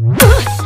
Ugh!